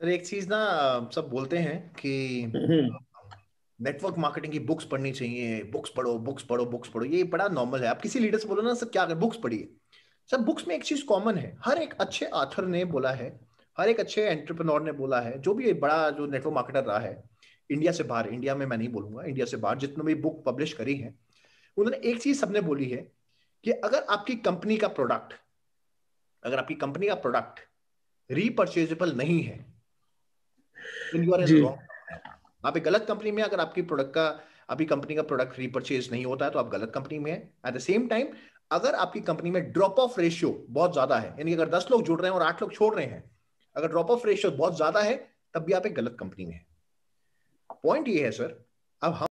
Sir एक चीज़ ना सब बोलते हैं कि नेटवर्क मार्केटिंग की बुक्स पढ़नी चाहिए बुक्स पढ़ो बुक्स पढ़ो बुक्स पढ़ो ये बड़ा नॉर्मल है। आप किसी लीडर से बोलो ना सर क्या कर? बुक्स पढ़िए। सर बुक्स में एक चीज़ कॉमन है। हर एक अच्छे आथर ने बोला है हर एक अच्छे एंटरप्रेन्योर ने बोला है जो भी बड़ा जो नेटवर्क मार्केटर रहा है इंडिया से बाहर इंडिया में मैं नहीं बोलूँगा इंडिया से बाहर जितने भी बुक पब्लिश करी है उन्होंने एक चीज़ सबने बोली है कि अगर आपकी कंपनी का प्रोडक्ट अगर आपकी कंपनी का प्रोडक्ट रीपरचेजेबल नहीं है आप एक गलत कंपनी में अगर आपकी प्रोडक्ट का अभी कंपनी का प्रोडक्ट रीपरचेज नहीं होता है तो आप गलत कंपनी में है। एट द सेम टाइम अगर आपकी कंपनी में ड्रॉप ऑफ़ रेशियो बहुत ज़्यादा है यानी अगर दस लोग जुड़ रहे हैं और आठ लोग छोड़ रहे हैं अगर ड्रॉप ऑफ़ रेशियो बहुत ज़्यादा है तब भी आप एक गलत कंपनी में है। पॉइंट ये है सर अब हम